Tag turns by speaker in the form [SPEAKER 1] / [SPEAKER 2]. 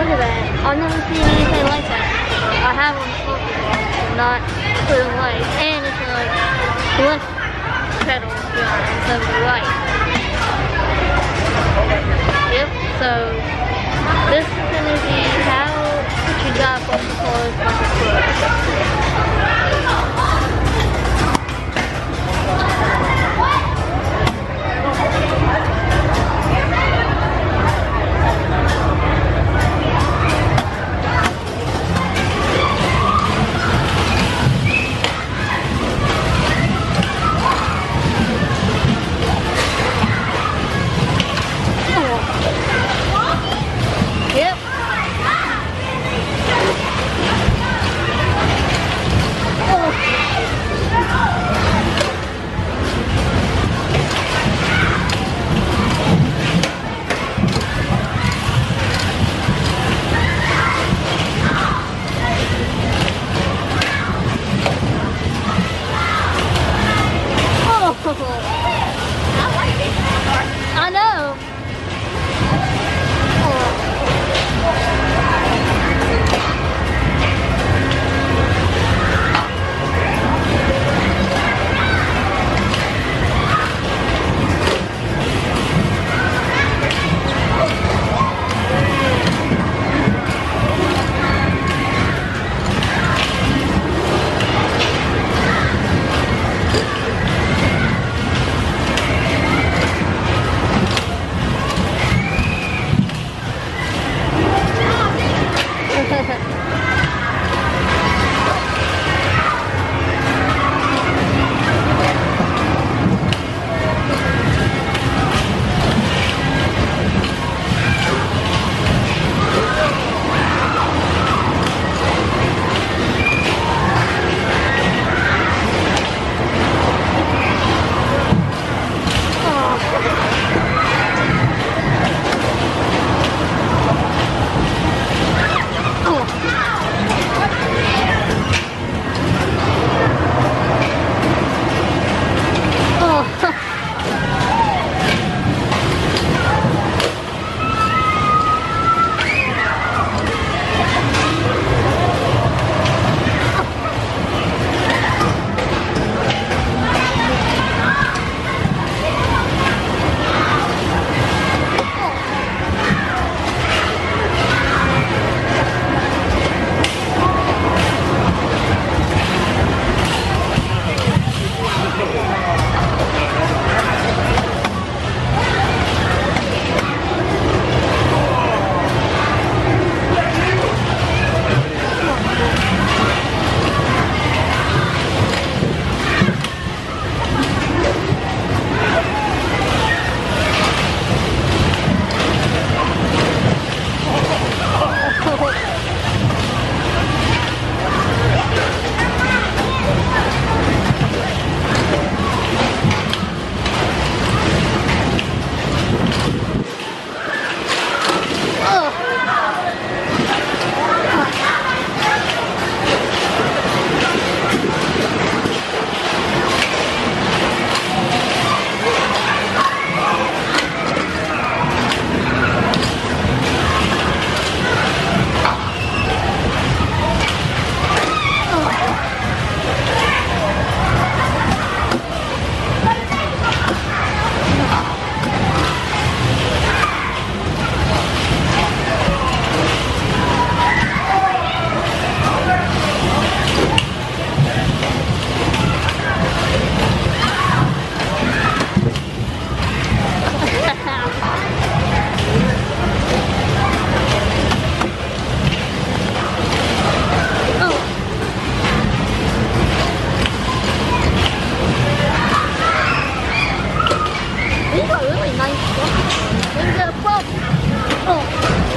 [SPEAKER 1] Look at that. I've never seen anything like that. I have one before, not for the white. And it's a left pedal yeah, instead of the right. Yep, so this is going to be how you got both the colors on the floor. nice one. There's a. Oh.